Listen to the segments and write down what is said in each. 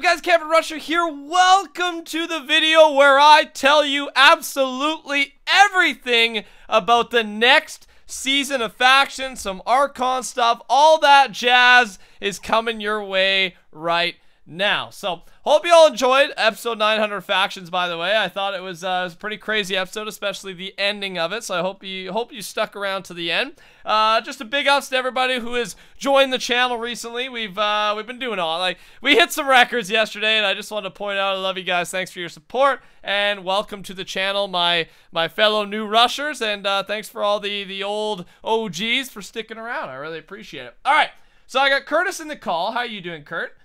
up guys, Camping Rusher here. Welcome to the video where I tell you absolutely everything about the next season of Faction, some Archon stuff, all that jazz is coming your way right now. So, hope you all enjoyed episode 900 factions. By the way, I thought it was, uh, it was a pretty crazy episode, especially the ending of it. So I hope you hope you stuck around to the end. Uh, just a big ups to everybody who has joined the channel recently. We've uh, we've been doing all like we hit some records yesterday, and I just wanted to point out I love you guys. Thanks for your support and welcome to the channel, my my fellow new rushers, and uh, thanks for all the the old OGs for sticking around. I really appreciate it. All right, so I got Curtis in the call. How you doing, Kurt?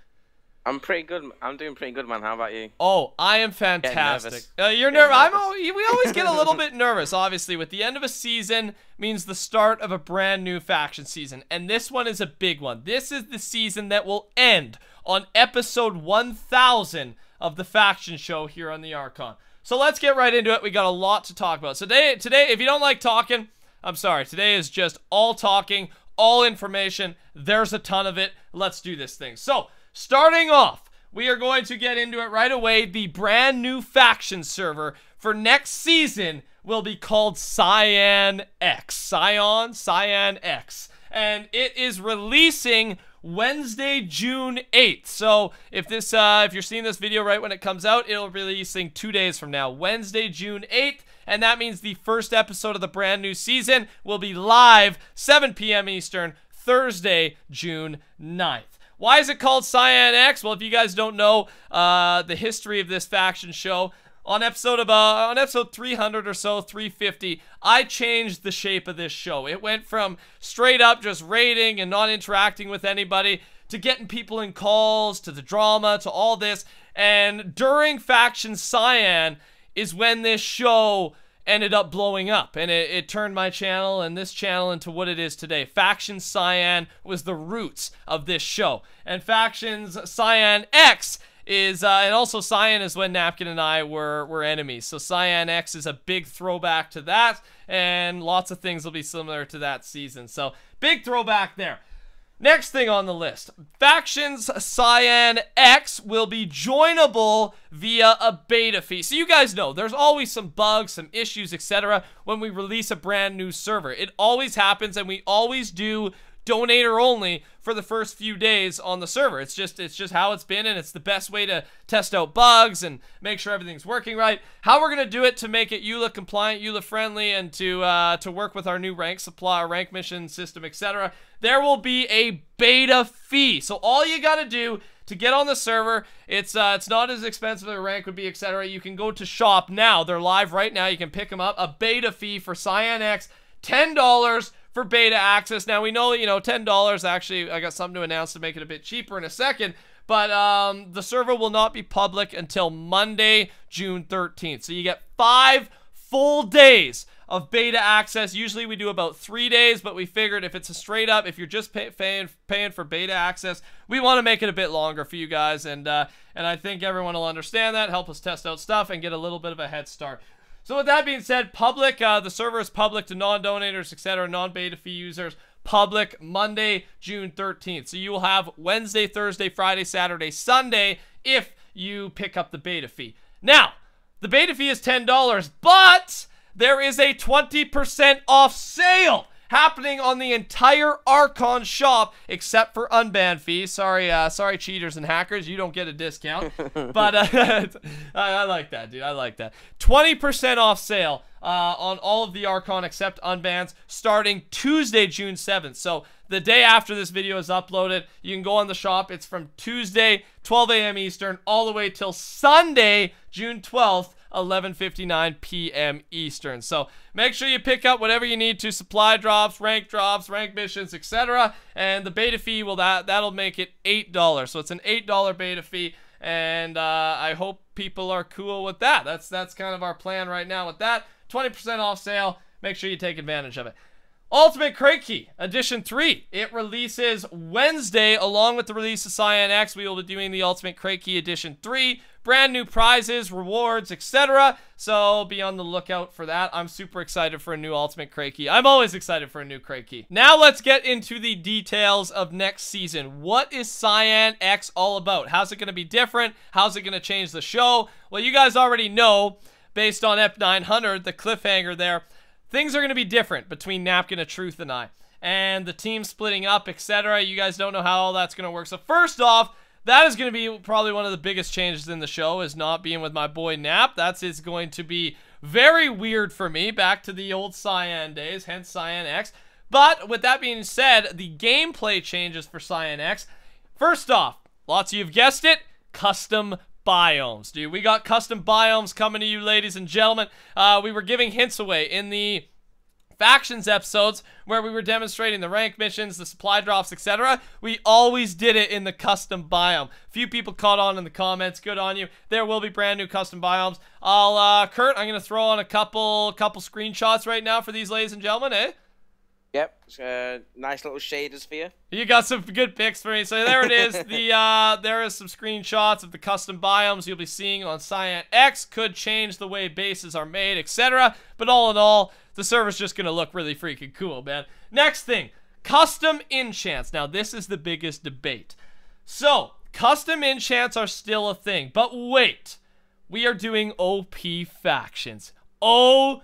I'm pretty good. I'm doing pretty good, man. How about you? Oh, I am fantastic. Uh, you're nervous. I'm. we always get a little bit nervous. Obviously, with the end of a season means the start of a brand new faction season, and this one is a big one. This is the season that will end on episode 1000 of the faction show here on the Archon. So let's get right into it. We got a lot to talk about. So today, today, if you don't like talking, I'm sorry. Today is just all talking, all information. There's a ton of it. Let's do this thing. So. Starting off, we are going to get into it right away. The brand new faction server for next season will be called Cyan X. Cyan, Cyan X. And it is releasing Wednesday, June 8th. So if this, uh, if you're seeing this video right when it comes out, it'll be releasing two days from now, Wednesday, June 8th. And that means the first episode of the brand new season will be live 7 p.m. Eastern, Thursday, June 9th. Why is it called Cyan X? Well, if you guys don't know uh, the history of this faction show, on episode of uh, on episode 300 or so 350 i changed the shape of this show it went from straight up just raiding and not interacting with anybody to getting people in calls to the drama to all this and during faction cyan is when this show ended up blowing up and it, it, turned my channel and this channel into what it is today. Faction Cyan was the roots of this show. And Factions Cyan X is, uh, and also Cyan is when Napkin and I were, were enemies. So Cyan X is a big throwback to that and lots of things will be similar to that season. So big throwback there. Next thing on the list, Factions Cyan X will be joinable via a beta fee. So you guys know there's always some bugs, some issues, etc. when we release a brand new server. It always happens and we always do donator only for the first few days on the server. It's just it's just how it's been and it's the best way to test out bugs and make sure everything's working right. How we're going to do it to make it EULA compliant, EULA friendly and to uh, to work with our new rank supply, rank mission system, etc. There will be a beta fee. So all you got to do to get on the server. It's uh, it's not as expensive as a rank would be, etc. You can go to shop now. They're live right now. You can pick them up. A beta fee for Cyan X, ten dollars for beta access. Now we know, you know, $10 actually, I got something to announce to make it a bit cheaper in a second, but um, the server will not be public until Monday, June 13th. So you get five full days of beta access. Usually we do about three days, but we figured if it's a straight up, if you're just pay, paying paying for beta access, we want to make it a bit longer for you guys, and uh, and I think everyone will understand that. Help us test out stuff and get a little bit of a head start. So with that being said, public, uh, the server is public to non-donators, etc., non-beta fee users. Public Monday, June 13th. So you will have Wednesday, Thursday, Friday, Saturday, Sunday if you pick up the beta fee. Now, the beta fee is $10, but there is a 20% off sale happening on the entire Archon shop except for unbanned fees. Sorry, uh, sorry, cheaters and hackers, you don't get a discount. but uh, I, I, like that, dude. I like that. 20% off sale uh, on all of the Archon except unbans starting Tuesday, June 7th. So the day after this video is uploaded, you can go on the shop. It's from Tuesday, 12 a.m. Eastern, all the way till Sunday, June 12th 11:59 p.m. Eastern. So make sure you pick up whatever you need to supply drops, rank drops, rank missions, etc. And the beta fee will that that'll make it eight dollars. So it's an eight dollar beta fee, and uh, I hope people are cool with that. That's that's kind of our plan right now with that. 20% off sale. Make sure you take advantage of it. Ultimate Crate Key Edition 3. It releases Wednesday along with the release of Cyan X. We will be doing the Ultimate Crate Key Edition 3. Brand new prizes, rewards, etc. So be on the lookout for that. I'm super excited for a new Ultimate Crate Key. I'm always excited for a new Crate Key. Now let's get into the details of next season. What is Cyan X all about? How's it going to be different? How's it going to change the show? Well, you guys already know based on F900, the cliffhanger there things are going to be different between Napkin of Truth and I. And the team splitting up, etc. You guys don't know how all that's going to work. So first off, that is going to be probably one of the biggest changes in the show is not being with my boy Nap. That's is going to be very weird for me. Back to the old Cyan days, hence Cyan X. But with that being said, the gameplay changes for Cyan X. First off, lots of you have guessed it, custom biomes, dude. We got custom biomes coming to you, ladies and gentlemen. Uh, we were giving hints away in the factions episodes where we were demonstrating the rank missions, the supply drops, etc. We always did it in the custom biome. Few people caught on in the comments. Good on you. There will be brand new custom biomes. I'll, uh, Kurt, I'm gonna throw on a couple, couple screenshots right now for these ladies and gentlemen, eh? Yep, uh, nice little shaders for you. You got some good pics for me. So there it is. the uh, there is some screenshots of the custom biomes you'll be seeing on Cyan X. Could change the way bases are made, etc. But all in all, the server's just gonna look really freaking cool, man. Next thing, custom enchants. Now this is the biggest debate. So custom enchants are still a thing, but wait, we are doing OP factions. OP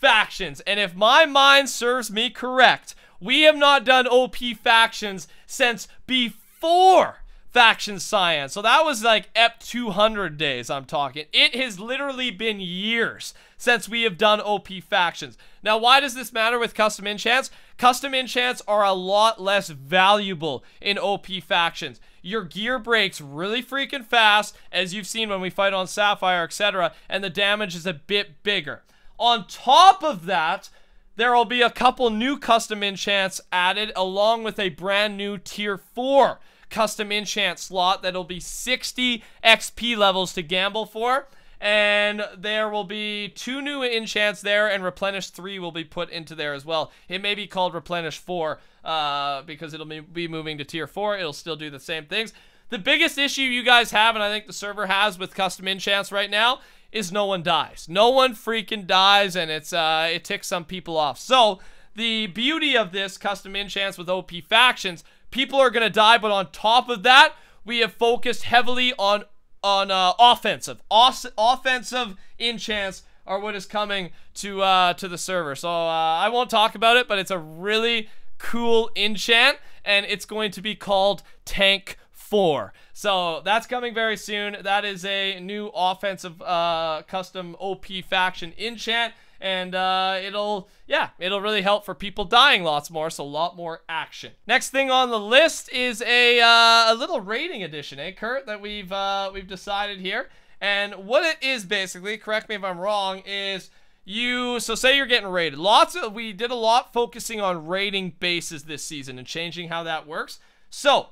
factions. And if my mind serves me correct, we have not done OP factions since before faction Cyan's. So that was like EP 200 days I'm talking. It has literally been years since we have done OP factions. Now, why does this matter with custom enchants? Custom enchants are a lot less valuable in OP factions. Your gear breaks really freaking fast, as you've seen when we fight on Sapphire, etc., and the damage is a bit bigger. On top of that, there will be a couple new custom enchants added along with a brand new tier 4 custom enchant slot that'll be 60 XP levels to gamble for. And there will be two new enchants there, and Replenish 3 will be put into there as well. It may be called Replenish 4 uh, because it'll be moving to Tier 4. It'll still do the same things. The biggest issue you guys have, and I think the server has with custom enchants right now, is no one dies. No one freaking dies, and it's uh, it ticks some people off. So the beauty of this custom enchants with OP factions, people are gonna die, but on top of that, we have focused heavily on on uh, offensive. Off offensive enchants are what is coming to uh, to the server. So uh, I won't talk about it, but it's a really cool enchant, and it's going to be called Tank 4. So that's coming very soon. That is a new offensive uh, custom OP faction enchant. And uh, it'll, yeah, it'll really help for people dying lots more, so a lot more action. Next thing on the list is a, uh, a little raiding edition, eh, Kurt, that we've, uh, we've decided here. And what it is basically, correct me if I'm wrong, is you so say you're getting raided lots of we did a lot focusing on raiding bases this season and changing how that works so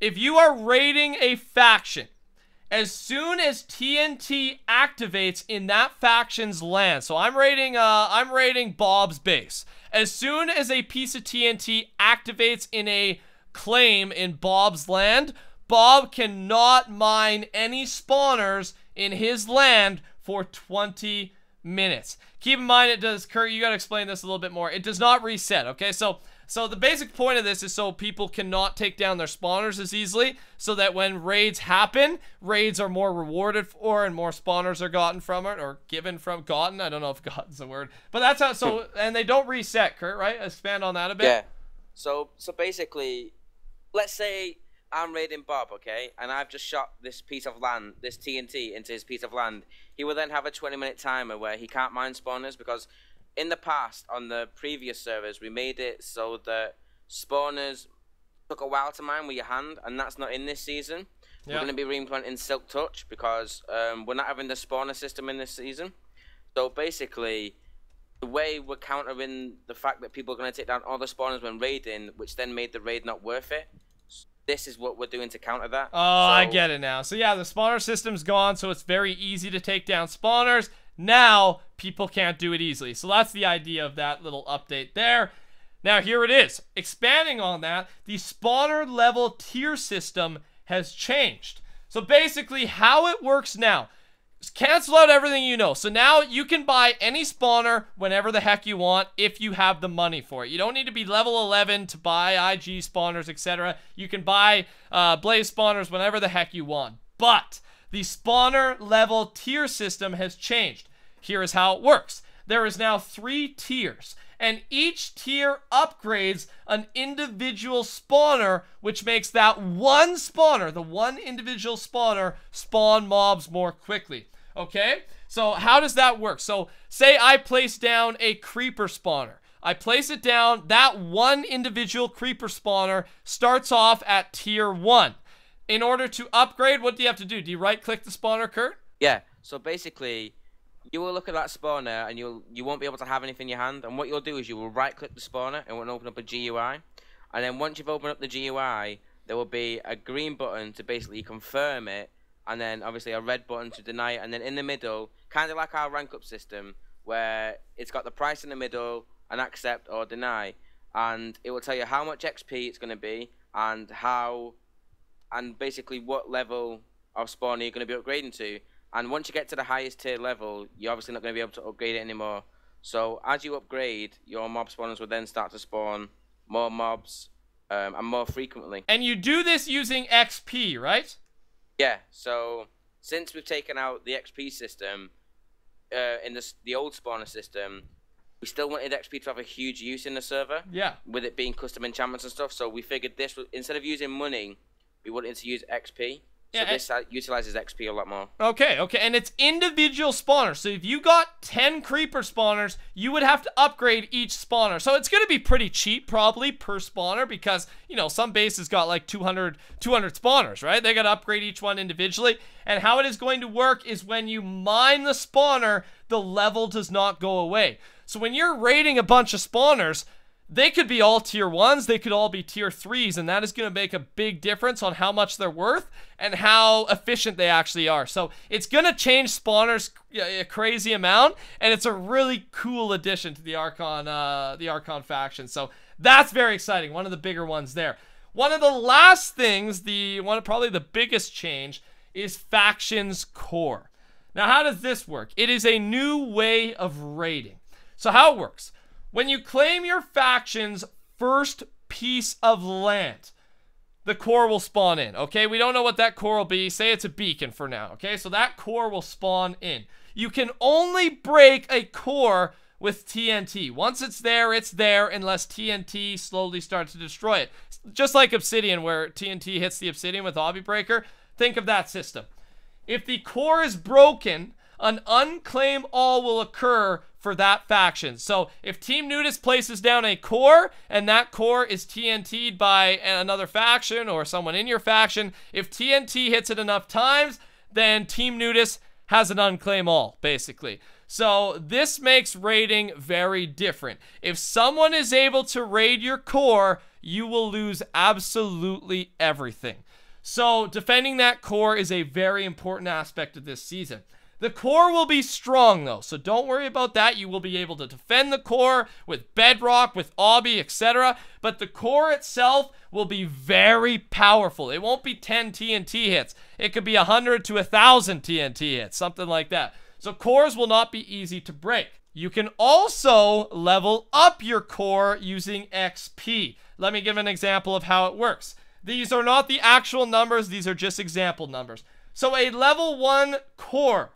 if you are raiding a faction, as soon as TNT activates in that faction's land, so I'm raiding, uh, I'm raiding Bob's base. As soon as a piece of TNT activates in a claim in Bob's land, Bob cannot mine any spawners in his land for 20 minutes. Keep in mind it does, Kurt, you gotta explain this a little bit more. It does not reset, okay? So so the basic point of this is so people cannot take down their spawners as easily, so that when raids happen, raids are more rewarded for and more spawners are gotten from it, or given from, gotten, I don't know if gotten's a word, but that's how, so, hmm. and they don't reset, Kurt, right? Expand on that a bit. Yeah. So, so basically, let's say I'm raiding Bob, okay, and I've just shot this piece of land, this TNT into his piece of land. He will then have a 20 minute timer where he can't mine spawners because in the past on the previous servers we made it so that spawners took a while to mine with your hand and that's not in this season we're going to be re-implementing silk touch because um, we're not having the spawner system in this season so basically the way we're countering the fact that people are going to take down all the spawners when raiding which then made the raid not worth it this is what we're doing to counter that. Oh, so, I get it now. So yeah, the spawner system's gone, so it's very easy to take down spawners. Now, people can't do it easily. So that's the idea of that little update there. Now, here it is. Expanding on that, the spawner level tier system has changed. So basically, how it works now, cancel out everything you know. So now you can buy any spawner whenever the heck you want if you have the money for it. You don't need to be level 11 to buy IG spawners, etc. You can buy uh, Blaze spawners whenever the heck you want. But the spawner level tier system has changed. Here is how it works. There is now three tiers and each tier upgrades an individual spawner, which makes that one spawner, the one individual spawner, spawn mobs more quickly. Okay? So how does that work? So say I place down a creeper spawner. I place it down, that one individual creeper spawner starts off at tier 1. In order to upgrade, what do you have to do? Do you right click the spawner, Kurt? Yeah. So basically, you will look at that spawner and you'll you won't be able to have anything in your hand. And what you'll do is you will right click the spawner and it will open up a GUI. And then once you've opened up the GUI, there will be a green button to basically confirm it and then obviously a red button to deny it, and then in the middle, kind of like our rank up system, where it's got the price in the middle, and accept or deny, and it will tell you how much XP it's going to be, and how, and basically what level of spawn you're going to be upgrading to. And once you get to the highest tier level, you're obviously not going to be able to upgrade it anymore. So as you upgrade, your mob spawners will then start to spawn more mobs um, and more frequently. And you do this using XP, right? Yeah, so since we've taken out the XP system uh, in the the old spawner system, we still wanted XP to have a huge use in the server. Yeah. With it being custom enchantments and stuff, so we figured this was instead of using money, we wanted to use XP. So this eh. uh, utilizes XP a lot more. Okay, okay, and it's individual spawners. So if you got 10 creeper spawners, you would have to upgrade each spawner. So it's going to be pretty cheap probably per spawner because, you know, some bases got like 200, 200 spawners, right? They got to upgrade each one individually. And how it is going to work is when you mine the spawner, the level does not go away. So when you're raiding a bunch of spawners, they could be all tier ones, they could all be tier threes, and that is going to make a big difference on how much they're worth and how efficient they actually are. So it's going to change spawners a crazy amount, and it's a really cool addition to the Archon, uh, the Archon faction. So that's very exciting. One of the bigger ones there. One of the last things, the one probably the biggest change, is factions core. Now, how does this work? It is a new way of raiding. So how it works? When you claim your faction's first piece of land, the core will spawn in, okay? We don't know what that core will be. Say it's a beacon for now, okay? So that core will spawn in. You can only break a core with TNT. Once it's there, it's there unless TNT slowly starts to destroy it. Just like Obsidian, where TNT hits the Obsidian with Obby Breaker. Think of that system. If the core is broken, an unclaim all will occur for that faction. So if Team Nudist places down a core and that core is TNT'd by another faction or someone in your faction, if TNT hits it enough times, then Team Nudist has an unclaim all, basically. So this makes raiding very different. If someone is able to raid your core, you will lose absolutely everything. So defending that core is a very important aspect of this season. The core will be strong though, so don't worry about that. You will be able to defend the core with Bedrock, with Obby, etc. But the core itself will be very powerful. It won't be 10 TNT hits. It could be 100 to 1,000 TNT hits, something like that. So cores will not be easy to break. You can also level up your core using XP. Let me give an example of how it works. These are not the actual numbers, these are just example numbers. So a level 1 core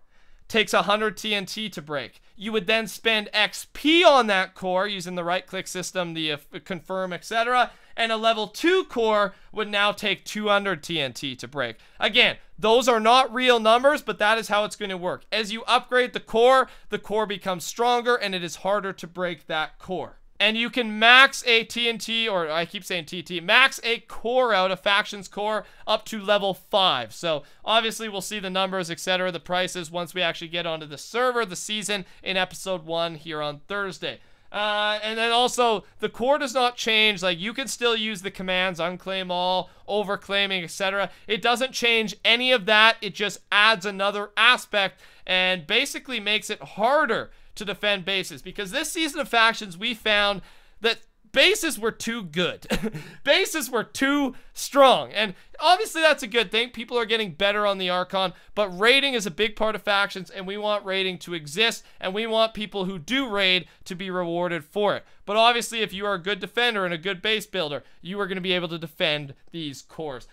takes 100 TNT to break. You would then spend XP on that core using the right click system, the uh, confirm, etc. And a level 2 core would now take 200 TNT to break. Again, those are not real numbers, but that is how it's going to work. As you upgrade the core, the core becomes stronger and it is harder to break that core and you can max a TNT, or I keep saying TT, max a core out, a factions core, up to level 5. So obviously we'll see the numbers, etc., the prices once we actually get onto the server, the season, in episode 1 here on Thursday. Uh, and then also, the core does not change. Like, you can still use the commands unclaim all, overclaiming, etc. It doesn't change any of that. It just adds another aspect and basically makes it harder to defend bases. Because this season of factions, we found that bases were too good. bases were too strong. And obviously that's a good thing. People are getting better on the Archon, but raiding is a big part of factions and we want raiding to exist and we want people who do raid to be rewarded for it. But obviously if you are a good defender and a good base builder, you are going to be able to defend these cores.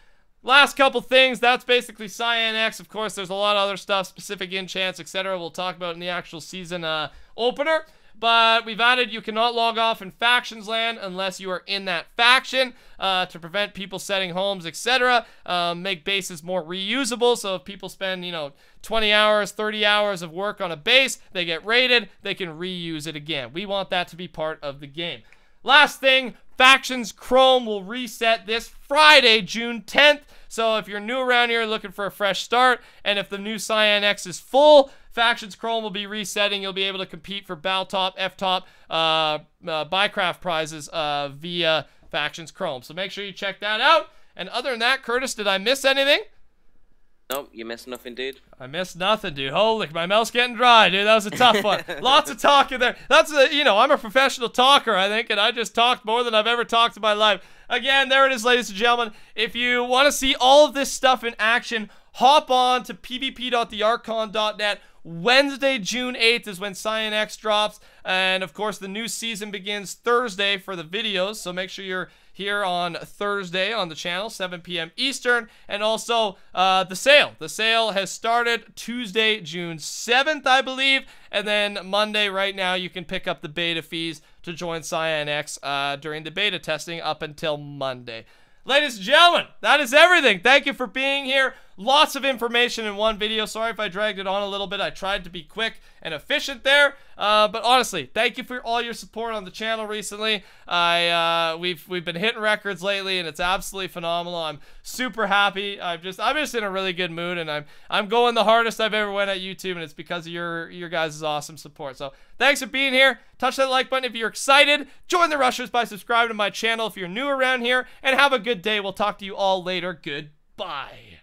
Last couple things, that's basically Cyan X. Of course, there's a lot of other stuff, specific enchants, etc. We'll talk about in the actual season uh, opener. But we've added you cannot log off in factions land unless you are in that faction uh, to prevent people setting homes, etc. Um, make bases more reusable. So if people spend, you know, 20 hours, 30 hours of work on a base, they get raided, they can reuse it again. We want that to be part of the game. Last thing, Factions Chrome will reset this Friday, June 10th. So if you're new around here looking for a fresh start, and if the new Cyan X is full, Factions Chrome will be resetting. You'll be able to compete for Baltop, F-Top, uh, uh, Buycraft prizes uh, via Factions Chrome. So make sure you check that out. And other than that, Curtis, did I miss anything? Nope, you missed nothing, dude. I missed nothing, dude. Holy, my mouth's getting dry, dude. That was a tough one. Lots of talking there. That's a, you know, I'm a professional talker, I think, and I just talked more than I've ever talked in my life. Again, there it is, ladies and gentlemen. If you want to see all of this stuff in action, hop on to pvp.thearchon.net. Wednesday, June 8th is when Cyan X drops. And of course, the new season begins Thursday for the videos. So make sure you're here on Thursday on the channel, 7 p.m. Eastern. And also uh, the sale. The sale has started Tuesday, June 7th, I believe. And then Monday, right now, you can pick up the beta fees to join Cyan X uh, during the beta testing up until Monday. Ladies and gentlemen, that is everything. Thank you for being here. Lots of information in one video. Sorry if I dragged it on a little bit. I tried to be quick and efficient there. Uh, but honestly, thank you for all your support on the channel recently. I uh, we've we've been hitting records lately, and it's absolutely phenomenal. I'm super happy. I'm just I'm just in a really good mood, and I'm I'm going the hardest I've ever went at YouTube, and it's because of your your guys' awesome support. So thanks for being here. Touch that like button if you're excited. Join the rushers by subscribing to my channel if you're new around here, and have a good day. We'll talk to you all later. Goodbye.